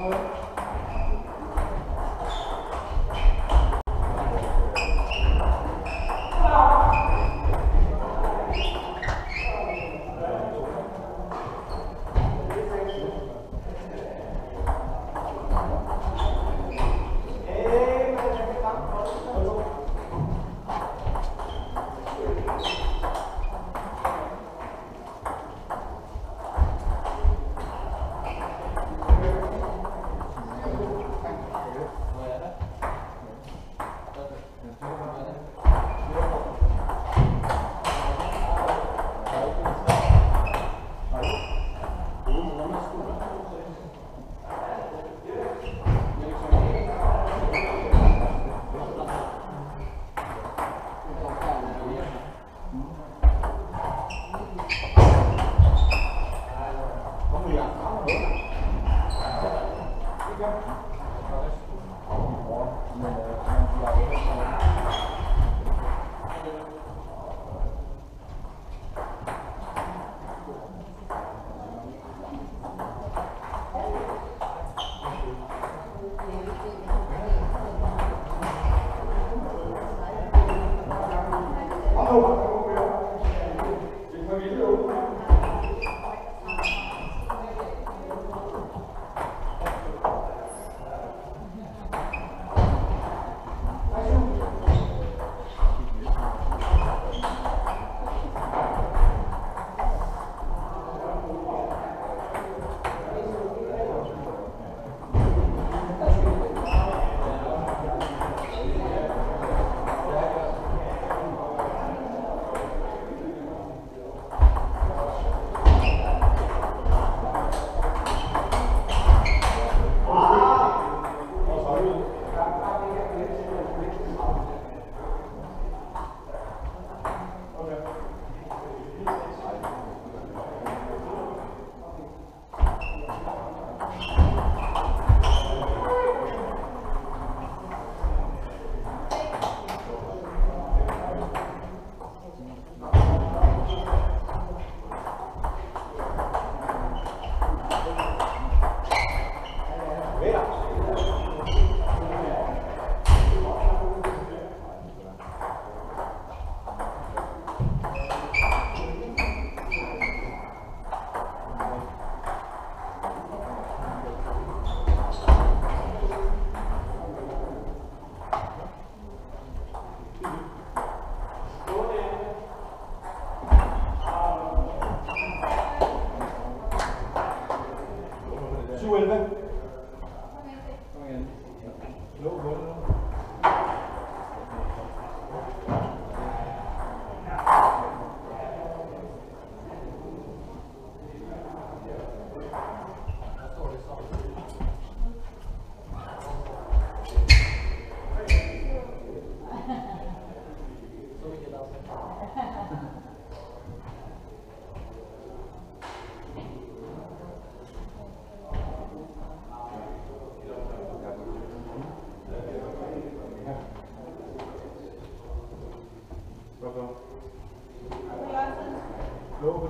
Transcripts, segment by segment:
out. 好。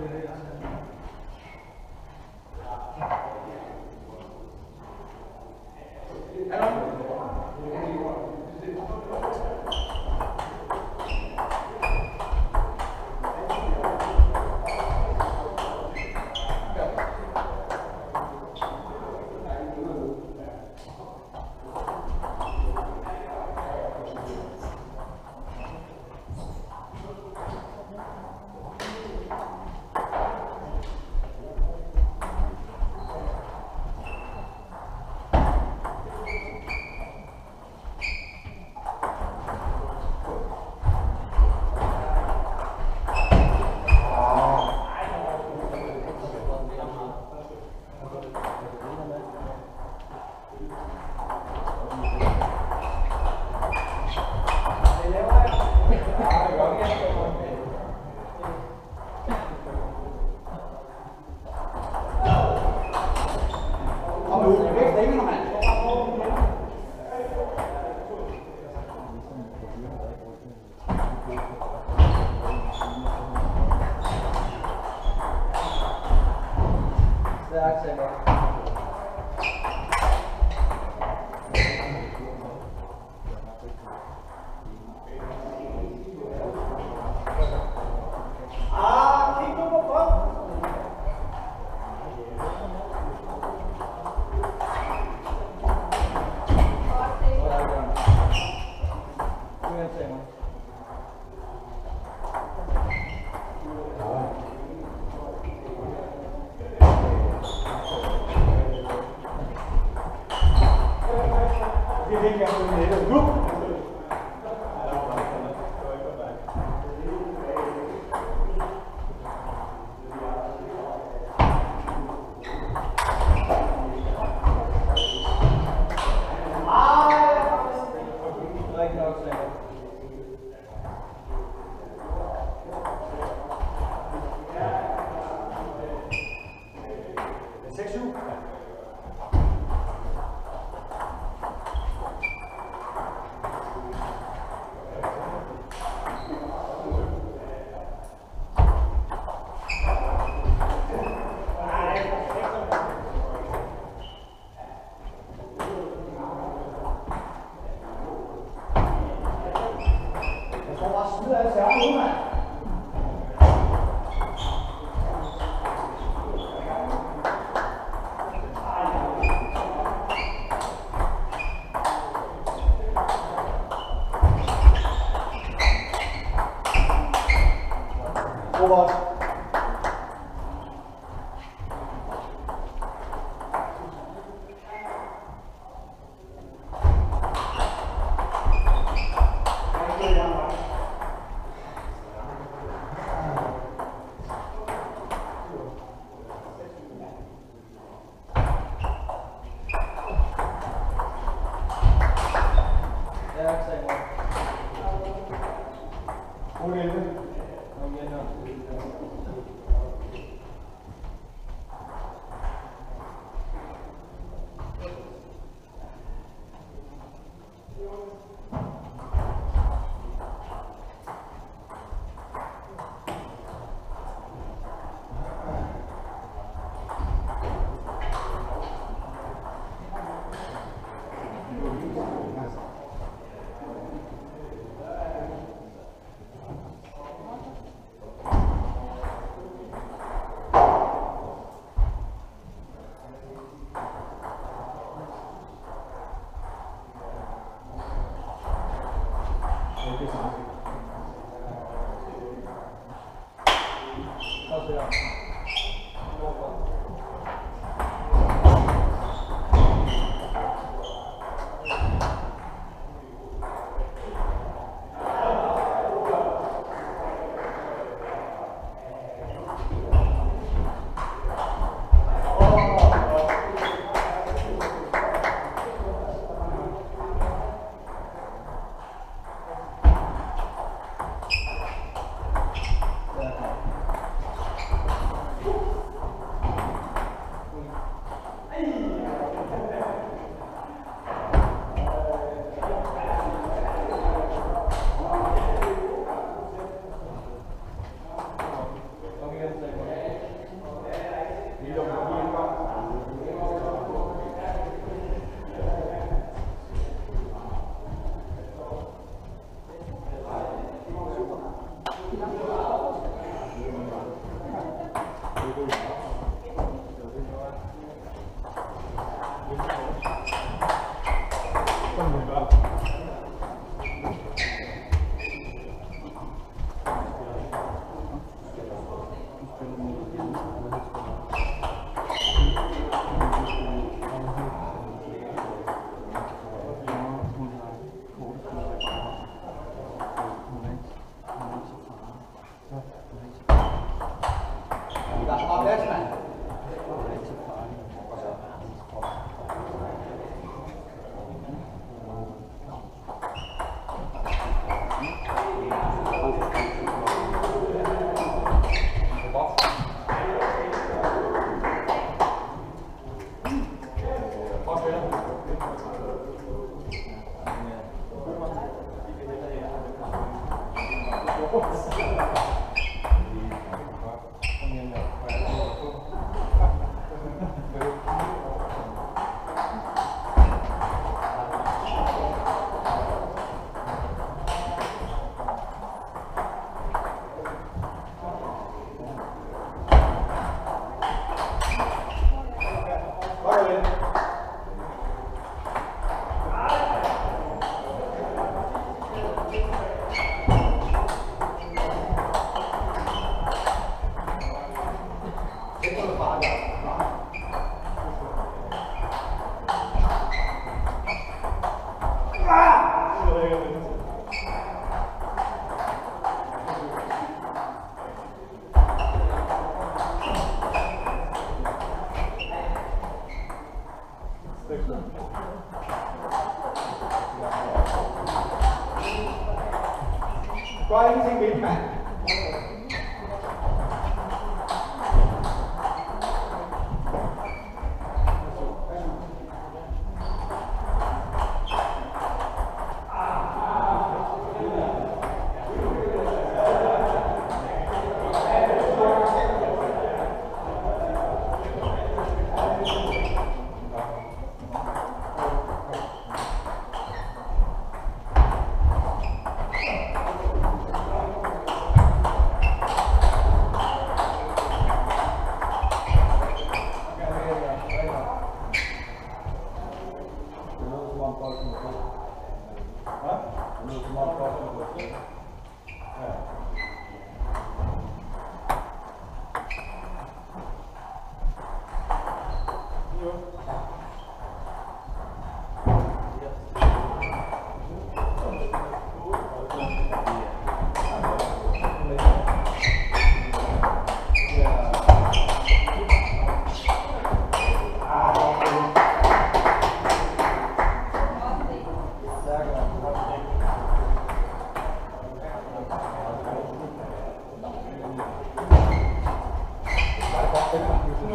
Lord. Robert. Otte elleve.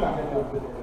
感觉没